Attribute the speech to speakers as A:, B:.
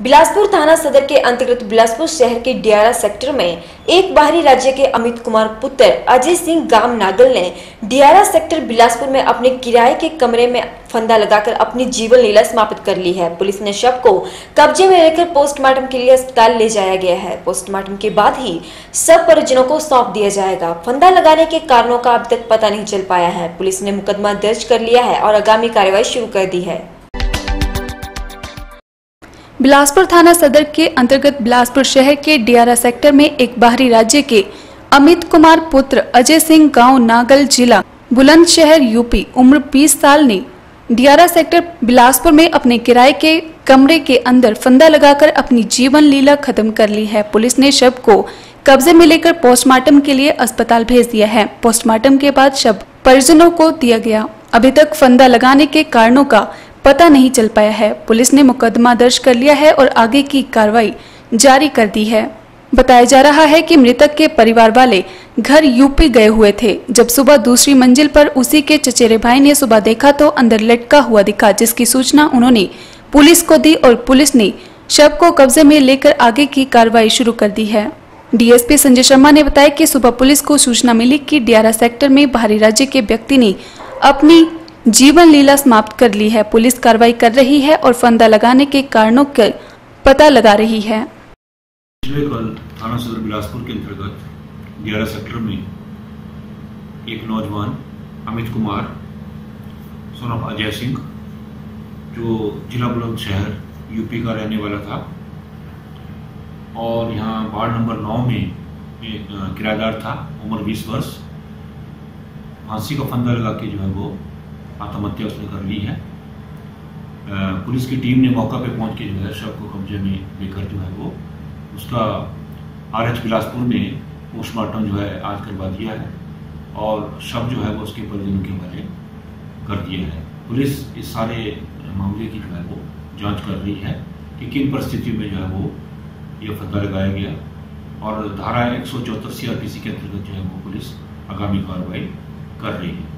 A: बिलासपुर थाना सदर के अंतर्गत बिलासपुर शहर के डियारा सेक्टर में एक बाहरी राज्य के अमित कुमार पुत्र अजय सिंह गाम नागल ने डियारा सेक्टर बिलासपुर में अपने किराए के कमरे में फंदा लगाकर अपनी जीवन लीला समाप्त कर ली है। पुलिस ने शव को कब्जे में लेकर पोस्टमार्टम के लिए अस्पताल ले जाया गया है। पोस्टमार्टम के बाद ही सब परिजनों को सौंप दिया जाएगा। फंदा लगाने के कारणों का अब तक पता नहीं चल पाया है। पुलिस ने मुकदमा दर्ज कर लिया है और आगामी कार्रवाई शुरू कर दी है।
B: बिलासपुर थाना सदर के अंतर्गत बिलासपुर शहर के डियारा सेक्टर में एक बाहरी राज्य के अमित कुमार पुत्र अजय सिंह गाँव नागल जिला बुलंदशहर यूपी उम्र 20 साल ने डियारा सेक्टर बिलासपुर में अपने किराए के कमरे के अंदर फंदा लगाकर अपनी जीवन लीला खत्म कर ली है। पुलिस ने शव को कब्जे में लेकर पोस्टमार्टम के लिए अस्पताल भेज दिया है। पोस्टमार्टम के बाद शव परिजनों को दिया गया। अभी तक फंदा लगाने के कारणों का पता नहीं चल पाया है। पुलिस ने मुकदमा दर्ज कर लिया है और आगे की कार्रवाई जारी कर दी है। बताया जा रहा है कि मृतक के परिवार वाले घर यूपी गए हुए थे। जब सुबह दूसरी मंजिल पर उसी के चचेरे भाई ने सुबह देखा तो अंदर लटका हुआ दिखा, जिसकी सूचना उन्होंने पुलिस को दी और पुलिस ने शव को कब्जे में लेकर आगे की कार्रवाई शुरू कर दी है। डीएसपी संजय शर्मा ने बताया कि सुबह पुलिस को सूचना मिली कि डियारा सेक्टर में बाहरी राज्य के व्यक्ति ने अपनी जीवन लीला समाप्त कर ली है। पुलिस कार्रवाई कर रही है और फंदा लगाने के कारणों का पता लगा रही है।
C: पिछले कल थाना सदर बिलासपुर के अंतर्गत ग्यारह सेक्टर में एक नौजवान अमित कुमार सन ऑफ़ अजय सिंह, जो जिला बुलंदशहर यूपी का रहने वाला था और यहाँ वार्ड नंबर नौ में एक किराएदार था, उम्र 20 वर्ष। फांसी का फंदा लगा के जो है वो आत्महत्या उसने कर ली है। पुलिस की टीम ने मौका पे पहुँच के जो है शव को कब्जे में लेकर जो है वो उसका आर एच बिलासपुर में पोस्टमार्टम जो है आज करवा दिया है और शव जो है वो उसके परिजनों के हवाले कर दिया है। पुलिस इस सारे मामले की जो है वो जाँच कर रही है कि किन परिस्थितियों में जो है वो ये फंदा लगाया गया और धारा एक सौ चौहत्तर सी आर पी सी के अंतर्गत जो है वो पुलिस आगामी कार्रवाई कर रही है।